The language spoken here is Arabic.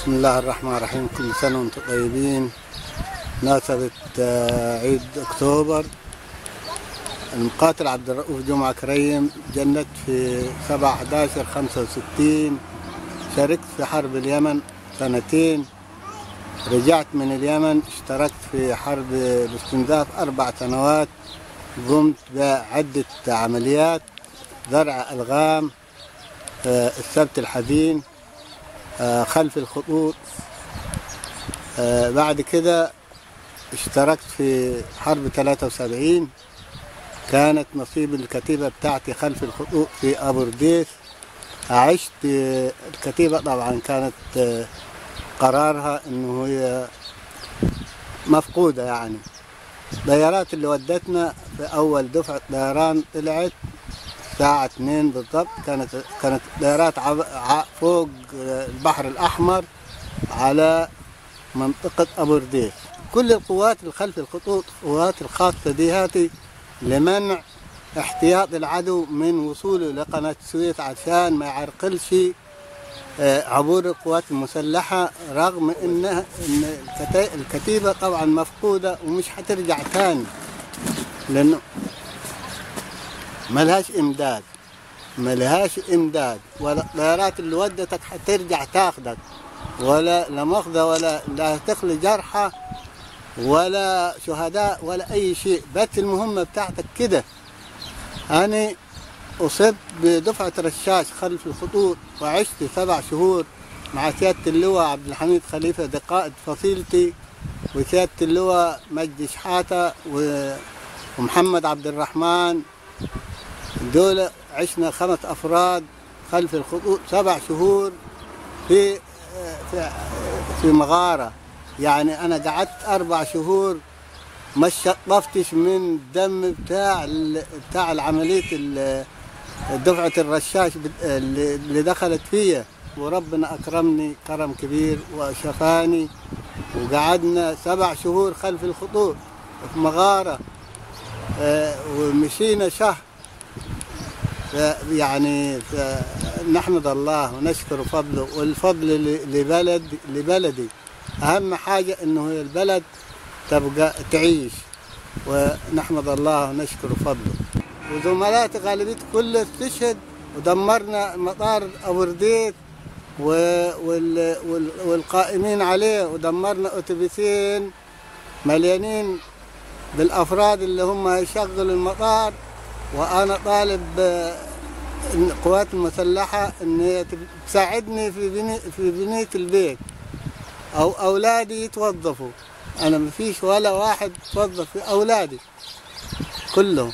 بسم الله الرحمن الرحيم. كل سنة وأنتم طيبين. مناسبة آه، عيد أكتوبر. المقاتل عبد الرؤوف جمعة كريم جند في 7 11 65 شاركت في حرب اليمن سنتين. رجعت من اليمن اشتركت في حرب الاستنزاف أربع سنوات. قمت بعدة عمليات زرع ألغام آه، السبت الحزين خلف الخطوط. آه، بعد كده اشتركت في حرب 73 كانت نصيب الكتيبة بتاعتي خلف الخطوط في أبو رديس عشت آه، الكتيبة طبعا كانت آه، قرارها إنه هي مفقودة يعني. الديارات اللي ودتنا في أول دفعة طيران طلعت. الساعة 2 بالضبط. كانت كانت ع- فوق البحر الأحمر على منطقة أبو رديس كل القوات اللي خلف الخطوط القوات الخاصة دي هاتي لمنع احتياط العدو من وصوله لقناة السويس عشان ما يعرقلش آه، عبور القوات المسلحة رغم إن الكتا- الكتيبة طبعا مفقودة ومش هترجع تاني. لأنه ملهاش إمداد ملهاش إمداد ولا الطيارات اللي ودتك هترجع تاخدك ولا لا مؤاخذة ولا لا تخلي جرحى ولا شهداء ولا أي شيء. بس المهمة بتاعتك كده. أنا أصبت بدفعة رشاش خلف الخطوط وعشت سبع شهور مع سيادة اللواء عبد الحميد خليفة ده قائد فصيلتي وسيادة اللواء مجدي شحاتة ومحمد عبد الرحمن. دول عشنا خمس أفراد خلف الخطوط سبع شهور في في في مغارة. يعني أنا قعدت أربع شهور ما شطفتش من الدم بتاع بتاع العملية ال- دفعة الرشاش اللي دخلت فيها وربنا أكرمني كرم كبير وشفاني. وقعدنا سبع شهور خلف الخطوط في مغارة. آه، ومشينا شهر يعني نحمد الله ونشكر فضله والفضل لبلد لبلدي. أهم حاجة إنه البلد تبقى تعيش ونحمد الله ونشكر فضله. وزملائي غالبية كل استشهد ودمرنا مطار أبو وال- والقائمين عليه ودمرنا أتوبيسين مليانين بالأفراد اللي هم يشغلوا المطار. وأنا طالب القوات المسلحه ان هي تساعدني في بني في بنية البيت. أو أولادي يتوظفوا. أنا ما فيش ولا واحد توظف أولادي. كلهم.